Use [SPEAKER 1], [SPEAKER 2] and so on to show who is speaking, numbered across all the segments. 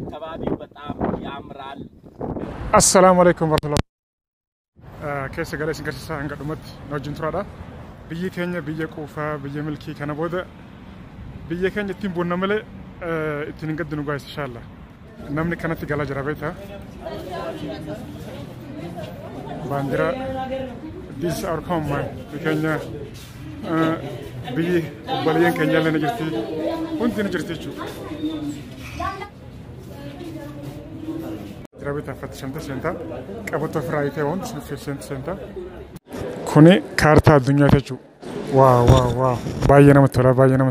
[SPEAKER 1] አካባቢው በጣም ያምራል። አሰላሙ አለይኩም ወረህመቱላህ ኬስ ገለ ሲንገርሲሳ እንገዱመት ነው ጅንቱራዳ ብዬ ኬኘ ብዬ ቁፋ ብዬ ምልኪ ከነ ብዬ ኬኘ ኢቲን ቡነ መለ ኢቲን እንገድ ንጓይ ይሻላ ነምኒ ከነቲ ገላ ጅራ ቤታ
[SPEAKER 2] ባንዲራ ዲስ አር ኮም ማይ ኬኛ ብዬ ኦባልየን ኬኛ ለነ ጅርቲ
[SPEAKER 1] ሁንቲን ጅርቲቹ ረብት ፈት ሸንተ ሸንተ ቀበቶ ፍራይተ ወን ሸንተ ሸንተ ኩኒ ካርታ ዱኛ ተቹ ዋ ዋ ዋ ባየ ነው ተላ ባየ ነው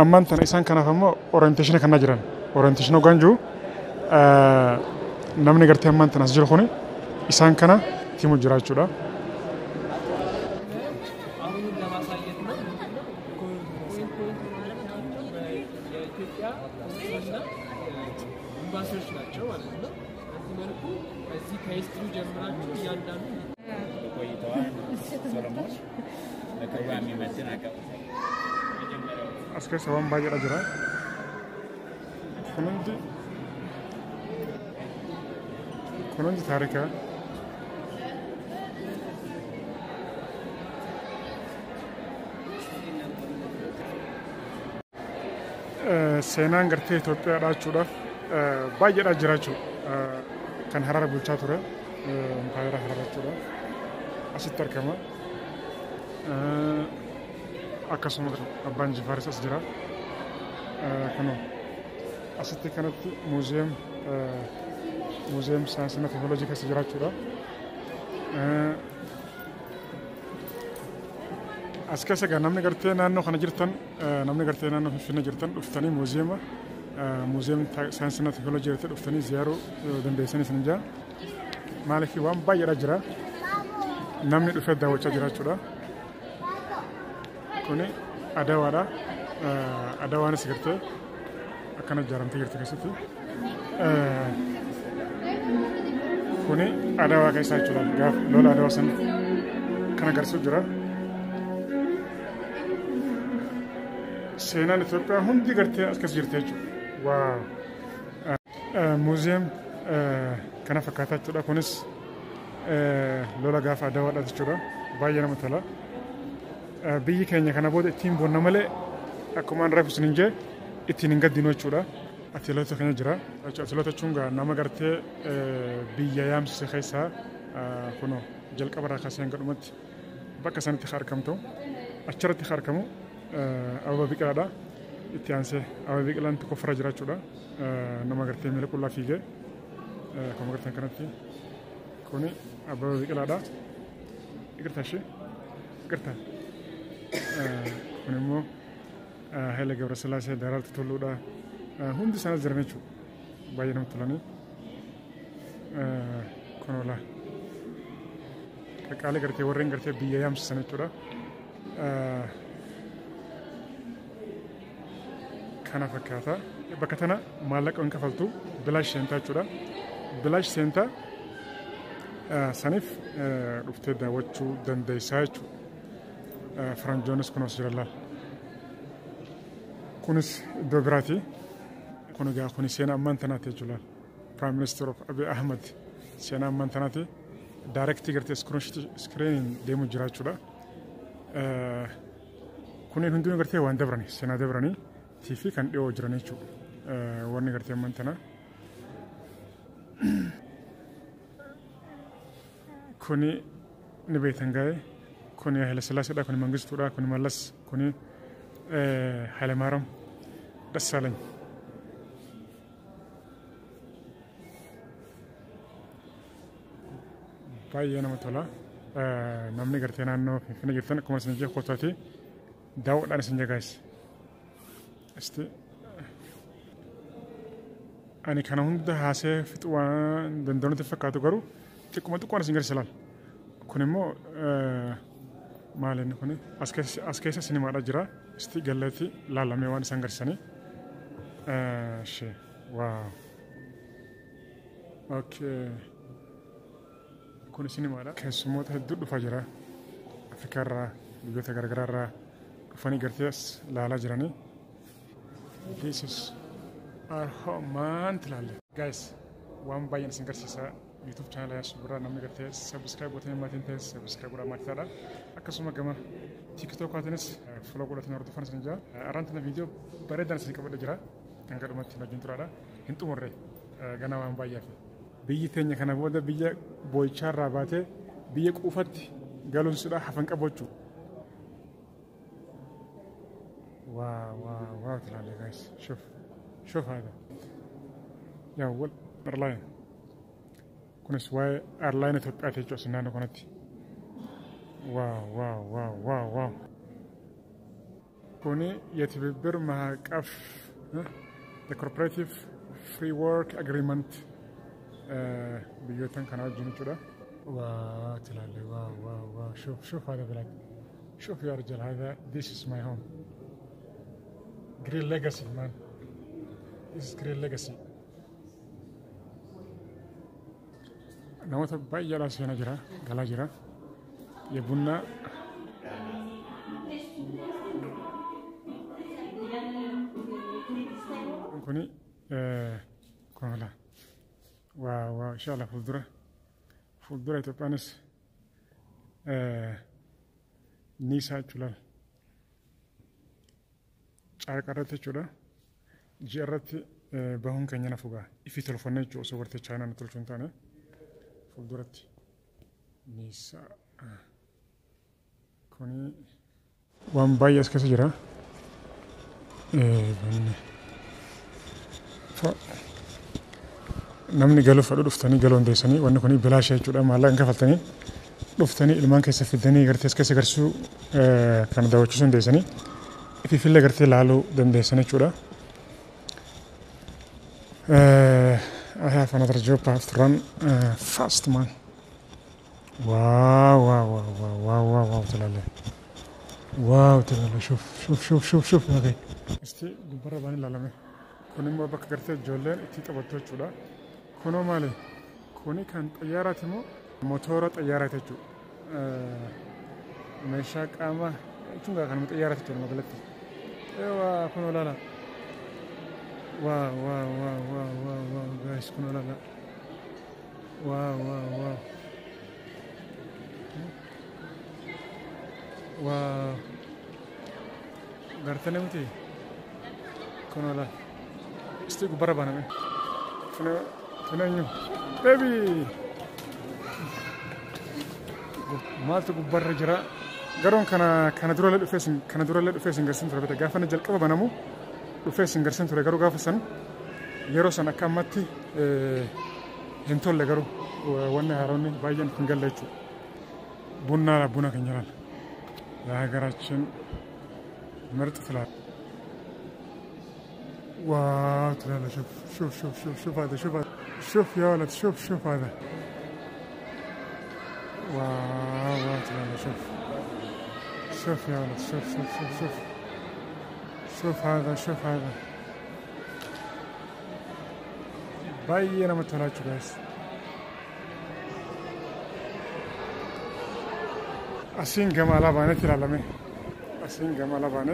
[SPEAKER 1] አማን ተነ ኢሳን ከነፈሞ ኦሪንቴሽን ከነ ጅረን ኦሪንቴሽን ጋንጁ ነምን ገርቴ አማን ተነ ሲጅል ኩኒ ኢሳን ከነ ቲሙ ጅራቹላ
[SPEAKER 2] ሰሎሞን ለክብሯ የሚመጥን አቀባበል
[SPEAKER 1] እስከ ሰባን ባጀራ ጅራ ኩኑንጂ ኩኑንጂ ታሪካ seenaan gartee Itoophiyaa dhaachuudhaaf baay'eedhaa jiraachuu kan haraara bulchaa ture impaayera haraara jechuudha asitti argama. akkasumas abbaan jifaaris as jira. Kun asitti kanatti muuziyeem muuziyeem saayinsii teekinooloojii keessa jiraachuudha. As keessa egaa namni gartee naannoo kana jirtan namni gartee naannoo Finfinnee jirtan dhuftanii muuziyeema muuziyeem saayinsii teekinooloojii irratti dhuftanii ziyaaruu dandeessanii isin jaa. Maaliif waan baay'eedha jira namni dhufee daawwachaa jiraachuudha. kun adawaadha. Adawaanis gartee akkana ijaaramtee jirtu keessatti. Kun adawaa keessaa jechuudha. Gaaf lola adawaa san kan agarsiisu jira. Seenaan Itoophiyaa hundi gartee as keessa jirti jechuudha. Waa muuziyeem kana fakkaataa jechuudha. Kunis lola gaafa adawaadha jechuudha. Baay'ee nama tola. biyyi keenya kana booda ittiin boonna malee akkumaan raafis ni jee ittiin hin gaddinu jechuudha. Atileetota keenya jira. Atileetota jechuun nama gartee biyya yaamsise keessaa kunoo jalqaba irraa kaasee hanga dhumatti bakka sanatti harkamtu achirratti harkamu ababa biqilaadha. Itti aansee ababa biqilaan tokko fira jira jechuudha. Nama gartee miila qullaa fiigee akkuma gartee kanatti kuni ababa biqilaadha. Igirtaa ishee. kunimmoo Haile Gabrasillaasee Daraartuu Tulluudha hundi isaan jiran jechuudha baay'ee namatti tolanii kun oolaa qaqqaalee gartee warreen gartee biyya yaamsisan jechuudha kana fakkaata bakka tana maallaqa hin kafaltu bilaash seentaa jechuudha bilaash seentaa saniif dhuftee daawwachuu dandeessaa jechuudha. faranjoonnis kun as jira Kunis iddoo biraati. Kun egaa kun seenaa ammaan tanaati jechuudha. Prime Minister of Abiy Ahmed seenaa ammaan tanaati. Daarektii gartee iskiriiniin deemu jira kuni Kunneen hundinuu gartee waan dabrani seena dabranii tiifii kan dhiyoo jiran jechuudha. Wanni gartee ammaan tanaa. Kuni ni beekan gaa'ee. kuni ኃይለሥላሴ kun መንግስቱ kun መለስ kun ኃይለማርያም ደሳለኝ baay'ee nama tola namni gartee naannoo finfinne jirtan akkuma isin jee qotooti daawwadhaan isin jagaas isti ani kana hunda haasee fixu waan danda'u fakkaatu garuu xiqquma xiqqoon isin garsiilaal kun immoo maal inni kun as keessa sinimaadha jira. Isti galleetti laalamee waan isaan garsiisanii. Waaw. Okay. Kun sinimaadha. Keessumoota hedduu dhufaa jira. guyyoota biyyoota garaagaraarraa dhufanii gartees as laalaa jiranii. This is our Maanti laalle. Guys, waan baay'een isin yuutub chaanayaasha biraa namni gartee sabiskiraayib gootanii maatiin ta'e sabiskiraayib godhaa maatii taadha akkasuma gama tiikitookaatiinis filoo godhatanii hordofan isin jira arraan tana viidiyoo bareedaan isin qabadha jira kan gadhumatti wajjin turaadha hin xumurre ganaa waan baay'aaf biyyi teenya kana booda biyya booyichaarraa baatee biyya quufatti galuun sidhaa hafan qabochu waa waa waa tilaalle gaayis shuf shuf haadha yaa wal marlaayeen kunis waa'ee airlaayinii Itoophiyaati jechuudha sinnaan kanatti. Waaw waaw waaw waaw waaw. Kuni yetibibir maaqaf the cooperative free work agreement biyyoottan kana wajjin jechuudha. Waa tilaalle waaw waaw waaw shuuf shuuf haadha bilad shuuf yaa rajal haadha this is my home. Green legacy man. This is green legacy. namoota baay'ee seenaa jira galaa jira የቡና kuni konkolaa waa waa inshaalla fuuldura fuuldura Itoophiyaanis niisaa jechuudha isaachuudhaan irratti jechuudha ji'a irratti bahuun keenya na fugaa ifi tolfannee jechuudha osoo warta chaayinaa na tolchuun taane. nisa kuni ah, waan baay'ee as keessa jira. Eh, Namni galuuf fedhu dhuftanii galuu hundeessanii wanni kuni bilaasha jechuudha maallaqa hin kafaltanii dhuftanii ilmaan keessa fidanii gartee as keessa garsuu eh, kan daawwachisuu hundeessanii fiifilla gartee laaluu dandeessan jechuudha. have another job I have to run uh, fast man واو واو واو واو واو واو طلع له واو طلع له شوف شوف شوف شوف شوف هذه استي برا باني لالمي كوني ما بك قرت جولين اتي قبطو جولا كونو مالي كوني كان طيارات مو موتورا طيارات جو آه، مشاك اما شنو كان طيارات جو مغلط ايوا كونو لالا Waouh, waouh, waouh, waouh, waouh, waouh, guys, qu'on a là, là. Waouh, waouh, waouh. Waouh. Gartane muti. Qu'on a là. Stick au barabana, mais. Tenez, baby. Maaltu gubbarra jira. Garoon kana kana dura lee dhufee kana dura lee dhufee sin garsiin ture bita gaafa na jalqaba banamu dhufee singarsiin ture garuu gaafa san yeroo san akka ammatti hin tolle garuu wanni haaronni baay'een hin galle jechuudha. Bunnaadha buna kan jiran ለሀገራችን ምርጥ ፍላት ዋው ትላለህ። ሹፍ ሹፍ ሹፍ ሹፍ ሹፍ አለ ሹፍ አለ ሹፍ ያውለት ሹፍ ሹፍ አለ ዋው ዋው ትላለህ። ሹፍ ሹፍ ያውለት ሹፍ ሹፍ ሹፍ ሹፍ شوف هذا شوف هذا باي انا بس كما لا بينا متهلاችሁ ጋይስ አሲን ገማላ ባነ ትላለሜ አሲን ገማላ ባነ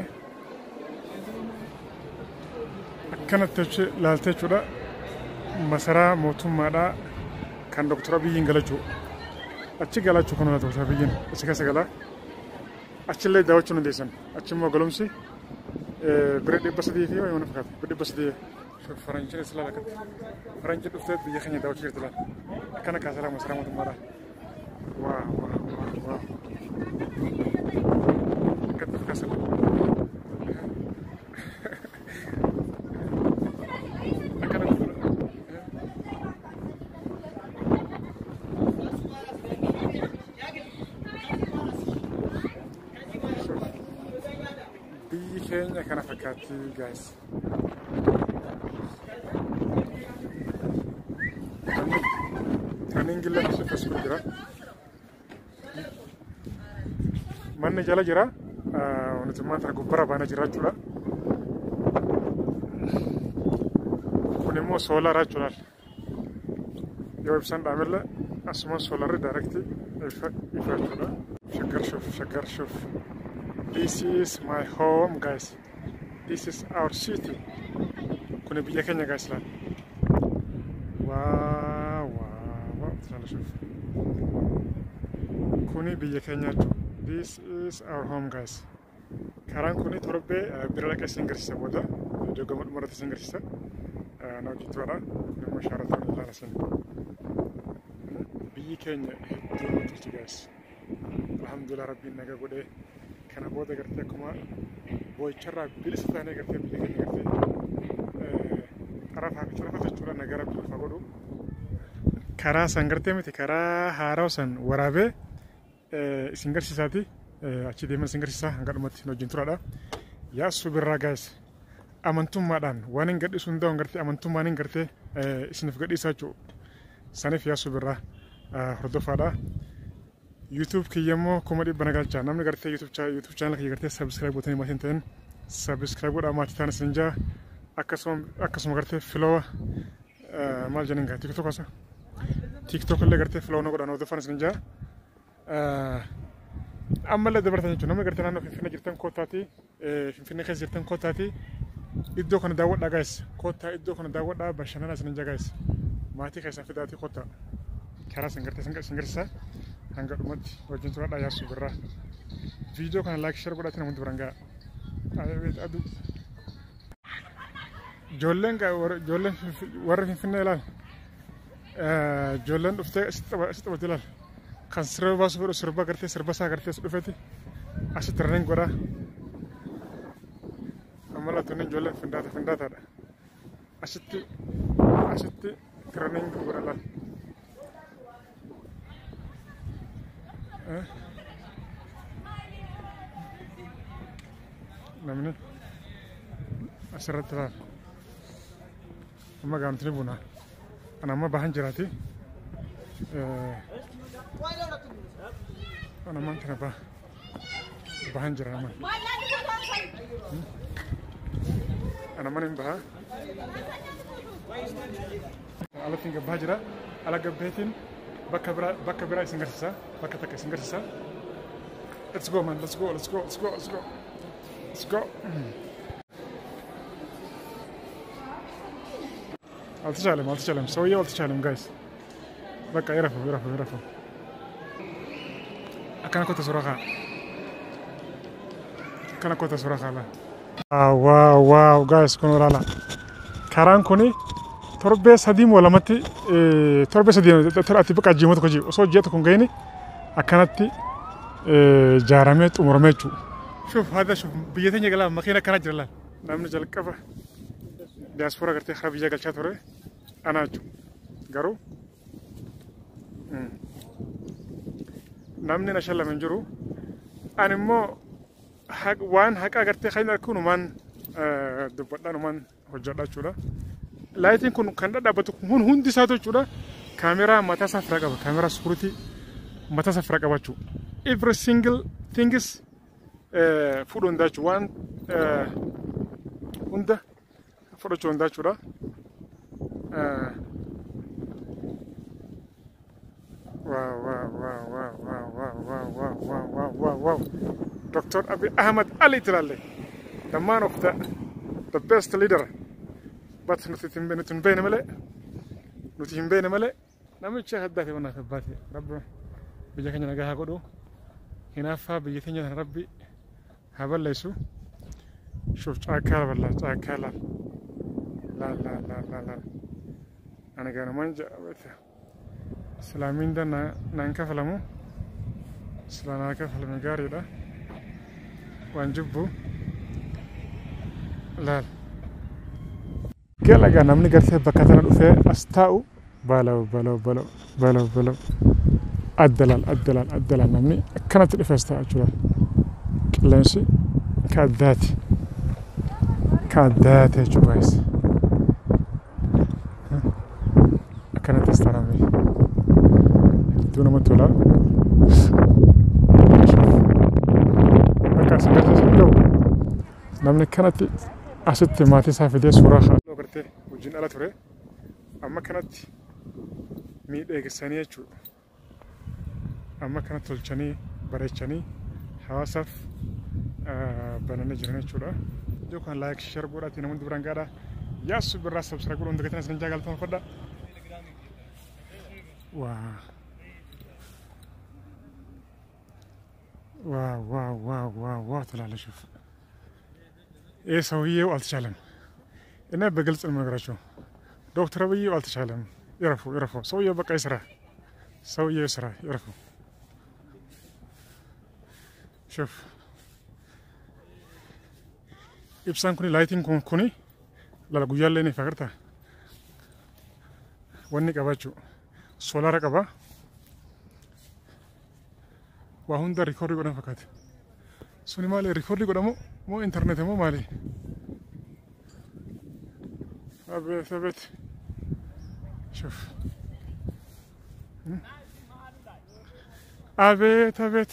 [SPEAKER 1] akkanattechi laaltechuudha masaraa mootummaadhaa kan doktora biyyiin galachuu achi galachuu kanuma doktora biyyiin achi اتش galaa achillee daawwachuun اتش مو غلومسي ብሬድ በስዲቲ ወይ ወን ፍካት ብሬድ በስዲ ፈረንጅ ስላለከት ፈረንጅ ጥፍተ ብየኸኝ ዳዎች ይርትላል ከነካ ሰላም ወሰላሙ ትመራ ዋ ዋ ዋ got guys. kami gila masih pas bergerak. Mana jala jira? Untuk ah, cuma tergubra bana jira cula. Kunemu solar cula. Yo website lah asma solar direct ifa ifa cula. Sugar shuf, sugar shuf. This is my home guys. This is our city. كنا بيا كنيا guys لا. واو واو تعالوا شوف. كوني بيا كنيا This is our home guys. karaan kuni torbe birala keessa hin garsiisa booda iddoo gama dhumarratti isin garsiisa na hojjechuudha kun immoo shaarota ilaala sin biyyi keenya hedduu biqilti gaas alhamdulillah rabbiin naga godhee kana booda gartee akkuma boo'icharraa bilisa taanee gartee biyya keenya gartee xarafaa fi cirrafa jechuudhaan gara bifa godhu karaa san gartee miti karaa haaraa san waraabee isin garsiisaati achi deeman isin garsiisaa hanga dhumatti wajjin turaadha. Yaasu birraa gaas amantummaadhaan waan hin gadhiisu hin ta'u gartee amantummaan hin gartee isiniif gadhiisaa jechuudha. Saniif yaasu birraa hordofaadha. YouTube kiyyammoo kuma dhibba nagalcha namni gartee YouTube chaanal kiyya gartee sabiskiraayib gootanii maatiin ta'in sabiskiraayib godhaa maatii ta'anis ni jira akkasuma gartee filoowa maal jedhan gaa TikTok asa TikTok illee gartee filoowa na godhaan odoffaanis ni jira ammallee dabaratan jechuun namni gartee naannoo Finfinnee jirtan kootaati Finfinnee keessa jirtan kootaati iddoo kana daawwadhaa gaayis koottaa iddoo kana daawwadhaa bashannanaa isin hin jagaayis maatii keessaa fidaatii koottaa karaa isin gartee isin garsiisa. hanga dhumatti wajjin turaa yaarsu birraa viidiyoo kana laayik shar godhate namoonni biraan ga'a aduu ijoolleen ijoolleen warri finfinnee ilaal ijoolleen dhuftee asitti taphatti ilaal kan sirba baasu fedhu sirba gartee sirba isaa gartee si dhufeeti asitti ranneen godhaa amma laatonni ijoolleen findaata findaataadha asitti asitti tiranneen godha laal. Eh? 6 asirratti taatu amma gaamtini buna kan amma bahan jiraati kan eh, ammaan kana baha bahan jira amman kan
[SPEAKER 2] hmm?
[SPEAKER 1] amman hin baha alatti hin gabbaa alat ala bakka biraa isin garsiisa bakka takka isin garsiisa let's go man let's go let's go let's go let's go let's go አልተቻለም አልተቻለም ሰውየው አልተቻለም ጋይስ በቃ ይረፈው ይረፈው ይረፈው አካና ኮተ ሱራኻ አካና ኮተ ሱራኻ ላ ዋው ዋው ጋይስ ኩኑ ላላ ካራን ኩኒ torbee sadii moolamatti torbee sadii ati bakka ajjeemoota hojii osoo hojjeetu kun gahine akkanatti ijaaramee xumuramee jechuudha. Shuuf haadha shuuf biyya teenya galaa makiina akkanaa jira laal. Namni jalqaba diyaaspoora gartee hara biyya galchaa ture anaa jechuudha. Garuu namni na shallame hin jiru. Ani immoo waan haqa agartee kan arkunumaan dubbadhaan umaan hojjedha jechuudha. laayitiin kun kan dhadhaabatu kun hundi isaa jechuudha kaameraa mataa isaa fira qaba kaameraa sukuruutii mataa isaa fira qabaachuu jechuudha. Every single thingis fuudhu hundaa jechuudha waan hunda fudhachuu hundaa jechuudha. Dr. Abiy Ahmed Ali Tilaale, the man of the, the best leader. Bati nuti timbe nuti hin beekne malee nuti hin beekne malee namicha addaa fi wanaaf abbaate rabbi biyya keenya nagaa haa godhu hinaaffaa biyya keenya kana rabbi haa balleessu shuuf caakkaa bal'aa caakkaa laal laal laal laal laal laal ani gaanumaan jedha islaamiin danna naan kafalamu silaa naa kafalame gaariidha waan jibbu laal. كلا جا نمني قرثي بكثرة الأفئة أستاؤ بلو بلو بلو بلو بلو أدلال أدلال أدلال نمني كانت الأفئة أستاؤ أجولا كلانسي كاداتي كاداتي جوايس كانت استنامي دون ما تولا مكاسي قرثي سنجو نمني كانت أشتي ماتي سافي دي سوراخة wajjin dhala ture amma kanatti miidheegsanii jechuudha. Amma kana tolchanii bareechanii hawaasaaf bananii jiran jechuudha. Iddoo kan laayik shar godhati namoonni biraan gaadha. Yaasuu birraa sabsira godhuun dagataan isin jaalatama fadha. Waa. واو واو واو واو واو تلالشوف ايه سويه والتشالن እና በግልጽ ነው የምነግራቸው። ዶክተር አብይ አልተቻለም፣ ይረፉ ይረፉ። ሰውየው በቃ ይስራ፣ ሰውየው ይስራ፣ ይረፉ። ሸፍ ኢብሳን ኩኒ ላይቲንግ ኩኒ ላላ ጉያለኔ ፈቅርታ ወኒ ቀባችሁ ሶላር ቀባ ዋሁንዳ ሪኮርድ ጎደን ፈካት ሱኒ ማሌ ሪኮርድ ጎደሞ ሞ ኢንተርኔት ሞ ማሌ ابي ثبت شوف ابيت ابيت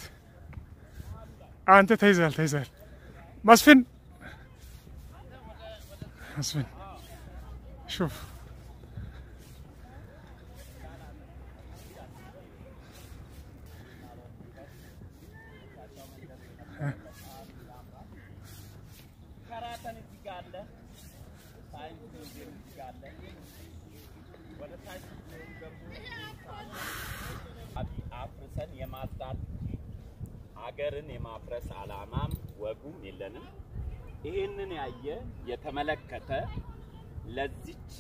[SPEAKER 1] انت تيزال تيزال مسفن مسفن شوف
[SPEAKER 2] ሀገርን የማፍረስ አላማም ወጉም የለንም። ይህንን ያየ የተመለከተ ለዚች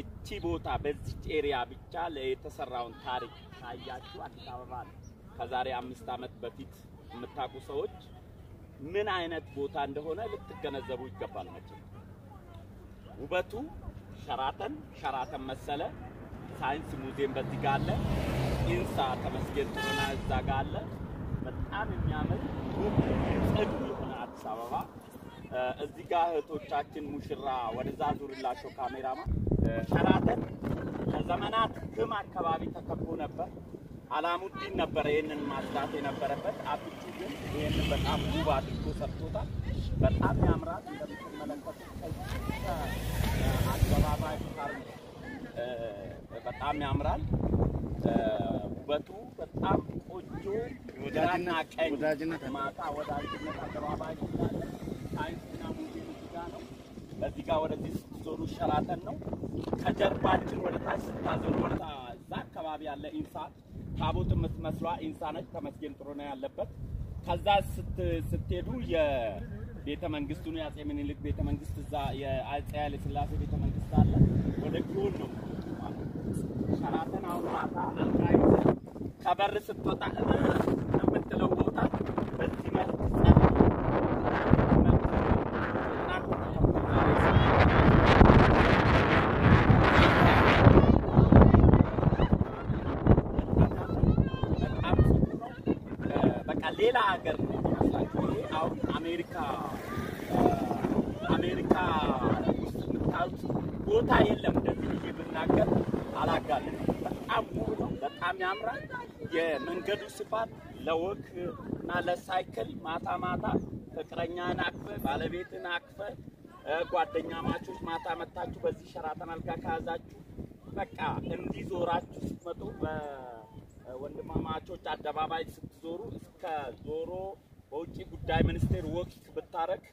[SPEAKER 2] እቺ ቦታ በዚች ኤሪያ ብቻ የተሰራውን ታሪክ ታያችሁ። አዲስ አበባ ከዛሬ አምስት ዓመት በፊት የምታውቁ ሰዎች ምን አይነት ቦታ እንደሆነ ልትገነዘቡ ይገባል። መቼም ውበቱ ሸራተን ሸራተን መሰለ፣ ሳይንስ ሙዚየም በዚህ ጋር አለ፣ ኢንሳ ተመስገን ጥሩነህ እዛ ጋር አለ። በጣም የሚያምር ውብ ጽዱ የሆነ አዲስ አበባ እዚህ ጋር እህቶቻችን ሙሽራ ወደዛ ዙርላቸው ካሜራማ ሸራተን ለዘመናት ህም አካባቢ ተከቦ ነበር። አላሙዲን ነበረ ይህንን ማጽዳት የነበረበት። አብቹ ግን ይህንን በጣም ውብ አድርጎ ሰርቶታል። በጣም ያምራት እንደምትመለከቱ አደባባይ ሳር በጣም ያምራል። ውበቱ በጣም ቆጆ ወዳጅነት ማጣ ወዳጅነት አደባባይ ሳይንስና ሙዚየም ጋር ነው። በዚህ ጋር ወደዚህ ስትዞሩ ሸራተን ነው። ከጀርባችን ወደ ታች ስታዞሩ ወደ እዛ አካባቢ ያለ ኢንሳ ታቦት የምትመስሏ ኢንሳ ነች። ተመስገን ጥሩ ነው ያለበት። ከዛ ስትሄዱ የቤተ መንግስቱ ነው የአጼ ምኒልክ ቤተ መንግስት እዛ የአጼ ኃይለ ሥላሴ ቤተ መንግስት አለ። ወደ ግዮን ነው ሸራተን አሁን ማታ ከበር ስትወጣ ቦታ በዚህ መልክ ሌላ ሀገር አሁን አሜሪካ አሜሪካ ውስጥ የምታዩት ቦታ የለም። እንደዚህ ብዬ ብናገር አላጋለም። በጣም ውብ ነው። በጣም ያምራል። የመንገዱ ስፋት ለወክ እና ለሳይክል ማታ ማታ ፍቅረኛን አክፈ ባለቤትን አክፈ ጓደኛ ማቾች ማታ መታችሁ በዚህ ሸራተን አልጋ ከያዛችሁ በቃ እንዲህ ዞራችሁ ስትመጡ በወንድማማቾች አደባባይ ስትዞሩ እስከ ዞሮ በውጭ ጉዳይ ሚኒስቴር ወክ ብታረግ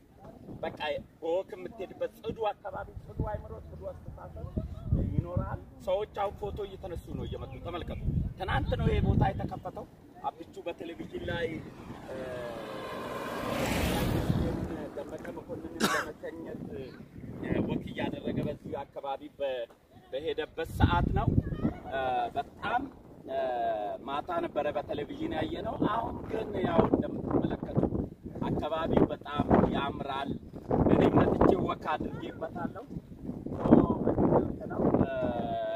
[SPEAKER 2] በቃ በወክ የምትሄድበት ጽዱ አካባቢ፣ ጽዱ አይምሮ፣ ጽዱ አስተሳሰብ ይኖራል። ሰዎች አሁን ፎቶ እየተነሱ ነው እየመጡ ተመልከቱ። ትናንት ነው ይሄ ቦታ የተከፈተው። በቴሌቪዥን ላይ ደመቀ መኮንን ለመተኘት ወክ እያደረገ በዚህ አካባቢ በሄደበት ሰዓት ነው። በጣም ማታ ነበረ በቴሌቪዥን ያየ ነው። አሁን ግን ያው እንደምትመለከቱ አካባቢው በጣም ያምራል። እኔም መጥቼ ወክ አድርጌበታለሁ ነው